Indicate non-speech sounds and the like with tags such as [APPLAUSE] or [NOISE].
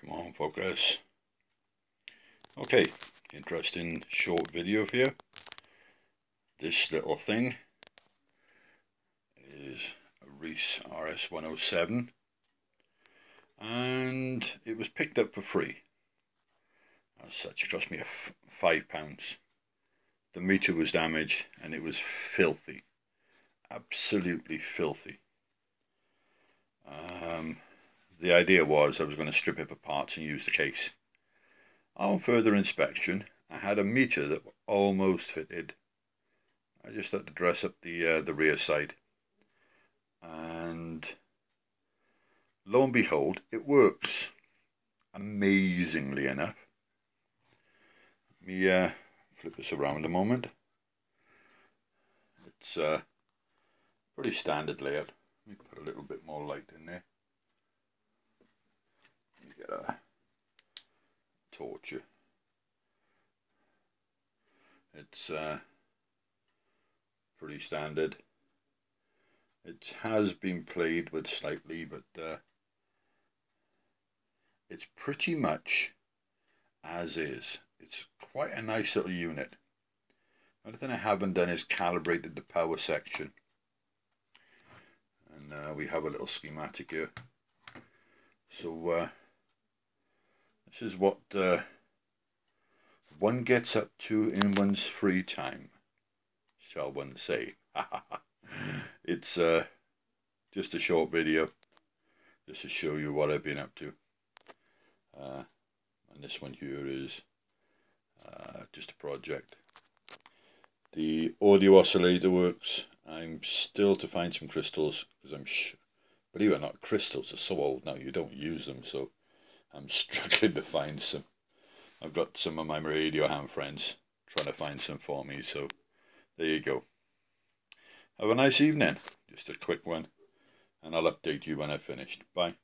Come on, focus. Okay, interesting short video for you. This little thing is a Reace RS107 and it was picked up for free. As such, it cost me five pounds. The meter was damaged and it was filthy, absolutely filthy. Um, the idea was I was going to strip it for parts and use the case. On further inspection, I had a meter that almost fitted. I just had to dress up the uh, the rear side, and lo and behold, it works amazingly enough. Let me uh, flip this around a moment. It's uh, pretty standard layout. Let me put a little bit more light in there. Let me get a torch. It's uh, pretty standard. It has been played with slightly, but uh, it's pretty much as is. It's quite a nice little unit. Another thing I haven't done is calibrated the power section. And uh, we have a little schematic here. So uh, this is what uh, one gets up to in one's free time, shall one say. [LAUGHS] it's uh, just a short video, just to show you what I've been up to. Uh, and this one here is uh, just a project. The audio oscillator works. I'm still to find some crystals because I'm, believe it or not, crystals are so old now you don't use them. So I'm [LAUGHS] struggling to find some. I've got some of my radio ham friends trying to find some for me. So there you go. Have a nice evening. Just a quick one. And I'll update you when I've finished. Bye.